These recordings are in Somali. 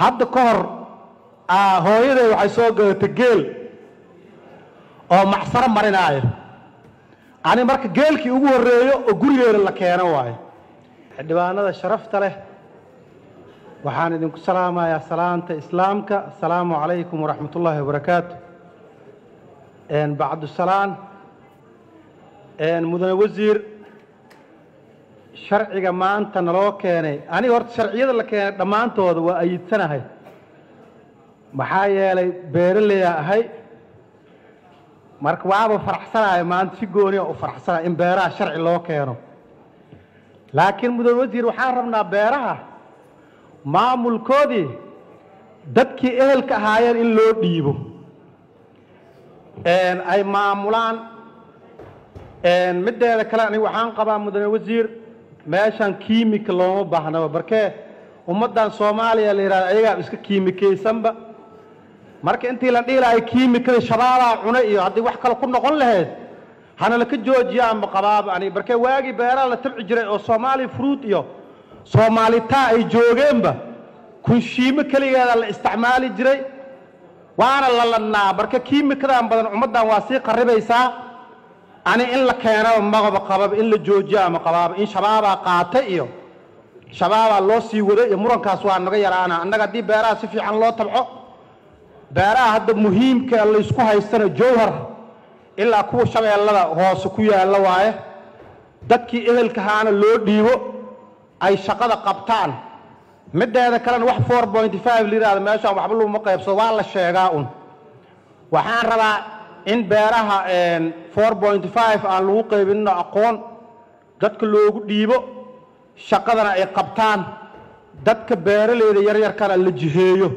hadda ka hor hooyaday waxay soo gadatay geel oo macsaro marinaayo. Ani marka geelkii ugu horreeyo oo gurigeeda la keeno waayo. Xildhibaanada sharafta leh waxaan idinku salaamayaa salaanta islaamka. Asalaamu calaykum waraxmat ullaahi wabarakaatu bacdusalaan mudane wasiir sharciga maanta naloo keenay. Aniga horta sharciyada la keenay dhammaantooda waa ayidsanahay maxaa yeelay beeraleya ahay. Marka waaba faraxsanayo maanta si gooniya u faraxsanaya in beeraha sharci loo keeno. Laakiin mudane wasiir waxaan rabnaa beeraha maamulkoodii dadkii ehelka ahaayeen in loo dhiibo. Ay maamulaan. Middeeda kale aniga waxaan qabaa mudane wasiir meeshan kiimika looma baahnaba barkee ummaddan soomaaliya la yidhahda ayagaa iska kiimikaysanba. Marka intii la dhihi lahay shabaabaa cune iyo haddii wax kale ku noqon lahayd hana laka joojiyaanba qabaaba ani barkee waagii beeraha la tabci jiray oo soomaali fruit iyo soomaalitaa ay joogeenba kunshiimo keligeeda la isticmaali jiray waana la ladnaa marka kiimikadan badan ummaddan waa sii qaribaysaa ani in la keenaba maqaba qababa in la joojiya ama qabaaba in shabaabaa qaata iyo shabaabaa loo sii wado iyo murankaas waa naga yaraana. Annaga haddii beeraha si fiican loo tabco beeraha hadda muhiimka laysku haystana jowhar ilaa kuwa shabeellada hoose ku yaalla waaye. Dadkii ehelkahaana loo dhiibo ay shaqada qabtaan. Middeeda kalena wax four point five la yidhahdo meeshaan waxba laguma qaybsado waa la sheegaa un waxaan rabaa in beeraha four point five aan lagu qaybinno aqoon dadka loogu dhiibo shaqadana ay qabtaan. Dadka beeraleyda yaryarkana la jiheeyo.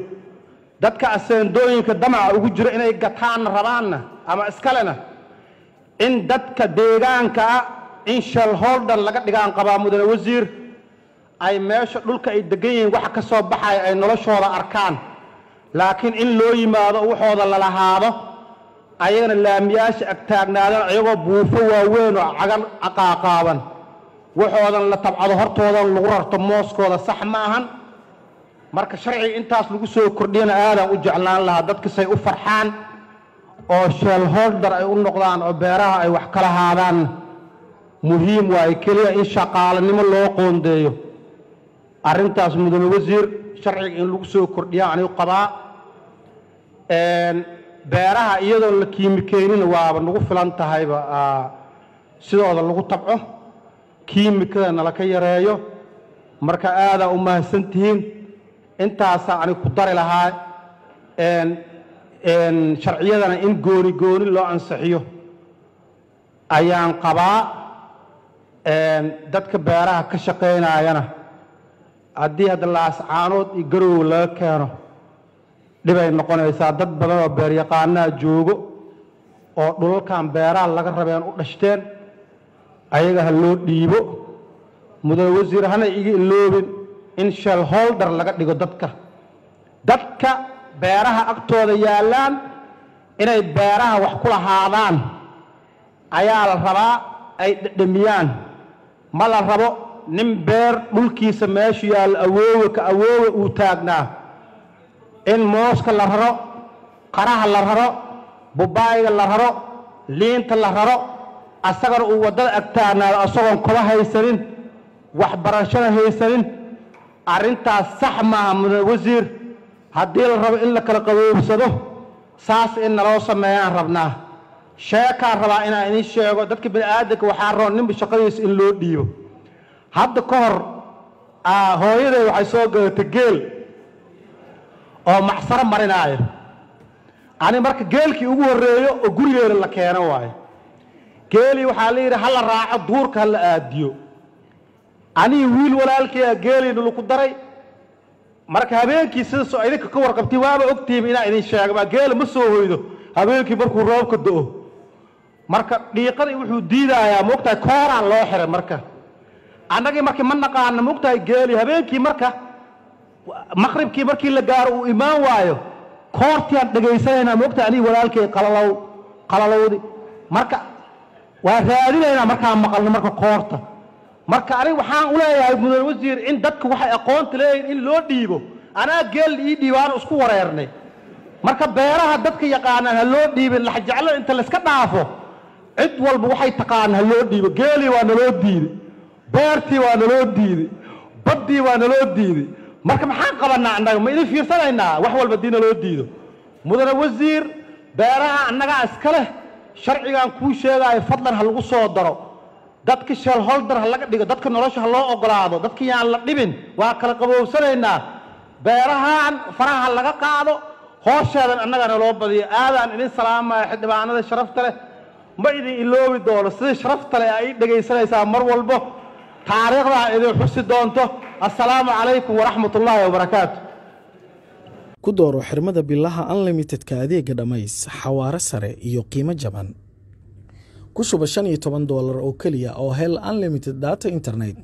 Dadka aseendooyinka damaca ugu jiro inay gataanna rabaanna ama iskalena in dadka deegaanka ah in shalholdan laga dhigaan qabaa mudane wasiir ay meesha dhulka ay degan yihiin waxa ka soo baxaya ay noloshooda arkaan. Laakiin in loo yimaado waxooda lalahaado ayagana laamiyaasha agtaagnaadaan ayagoo buufo waaweyn oo cagan caqaaqaaban. Waxoodan la tabcado hortoodan lagu rarto mooskooda sax ma ahan. Marka sharciga intaas lagu soo kordhiyana aadaan u jeclaan lahaa dadka say u farxaan oo sheelholder ay u noqdaan oo beeraha ay wax kala haadaan. Muhiim waaye keliya in shaqaalanimo loo qoondeeyo. Arrintaas mudane wasiir sharciga in lagu soo kordhiya anigu qabaa beeraha iyadoon la kiimikeynina waaba nagu filan tahayba sidooda lagu tabco kiimikada nalaka yareeyo marka aadaa u mahadsan tihiin intaasaa aniga ku dari lahaa sharciyadana in gooni gooni loo ansixiyo. Ayaan qabaa dadka beeraha ka shaqaynaayana haddii hadda laascaanood iyo garow laga keeno dhibay noqonaysaa dad badan oo beeryaqaanaha joogo oo dhulalkan beeraha laga rabeen u dhashteen ayaga ha loo dhiibo. Mudane wasiir hana iga iloobin in shelholder laga dhigo dadka. Dadka beeraha agtooda yaallaan inay beeraha wax ku lahaadaan. Ayaa la rabaa ay dhedhamiyaan ma la rabo nin beer dhulkiisa meeshu yaallo awoowe ka awoowe uu taagnaa in mooska la raro qaraha la raro bubaayga la raro liinta la raro asagana uu waddada agtaagnaado asagoon koba haysanin waxbarashada haysanin arrintaas sax maaha mudane wasiir. Haddii la rabo in la kala qaboobsado saas in naloo sameeyaan rabnaa. Sheekaan rabaa inaan idiin sheego dadka bini aadamka waxaa rabo ninba shaqadiisa in loo dhiibo. Hadda ka hor hooyaday waxay soo gadatay geel oo macsaro marinaayo. Ani marka geelkii ugu horreeyo oo gurigeeda la keeno waayo. Geelii waxaa la yidhi ha la raaco duurka ha la aadiyo. Aniga wiil walaalkeea geeliina laku daray. Marka habeenkii sida soo idinka ka warqabtay waaba ogtihiin inaan idin sheegaba geela ma soo hoydo habeenkii markuu roobka do-o marka dhiiqadii wuxuu diidayaa maogtahay kooraa loo xiray marka. Annagii markii ma naqaana maogtahay geeli habeenkii marka maqribkii markii la gaaro uu imaan waayo koortiaan dhagaysanaynaa maogtahay aniga walaalkay qalalow qalalowdi marka waa raadinaynaa markaan maqalno marka koorta. Marka aniga waxaan u leeyahay mudane wasiir in dadku waxay aqoonta leeyihiin in loo dhiibo. Anaa geel ii dhiibaano isku wareernay. Marka beeraha dadka yaqaanaan ha loo dhiibin laxjeclo inta layska dhaafo cid walba waxay taqaanaan ha loo dhiibo. Geelii waa naloo diiday beertii waa naloo diiday baddii waa naloo diiday marka maxaan qabanaa annaga? Ma idin fiirsanaynaa? Wax walba dii naloo diido. Mudane wasiir beeraha annagaa iska leh sharcigan kuu sheegaayo fadlan ha lagu soo daro. Dadka sheelholder ha laga dhigo dadka nolosha ha loo ogolaado dadka yaan la dhibin waa kala qabowsanaynaa beerahan faraha laga qaado hoosheedan annagana loo badiyo. Aadaan idin salaamaya xildhibaanada sharafta leh. Ma idin iloobi doono sidii sharafta leh ay dhegaysanaysaa mar walbo. Taariikhdaa idin xusi doonto assalaamu calaykum waraxmat ullaahi wabarakaatu ku dooro xirmada bilaha unlimitedka adeega dhammays xawaare sare iyo qiimo jaban. Ku shuba shan iyo toban doolar oo keliya oo hel unlimited data internet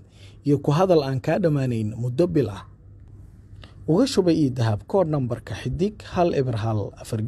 iyo ku hadal aan kaa dhammaanayn muddo bil ah uga shuba io dahab koodh nambarka xidig hal eber hal afar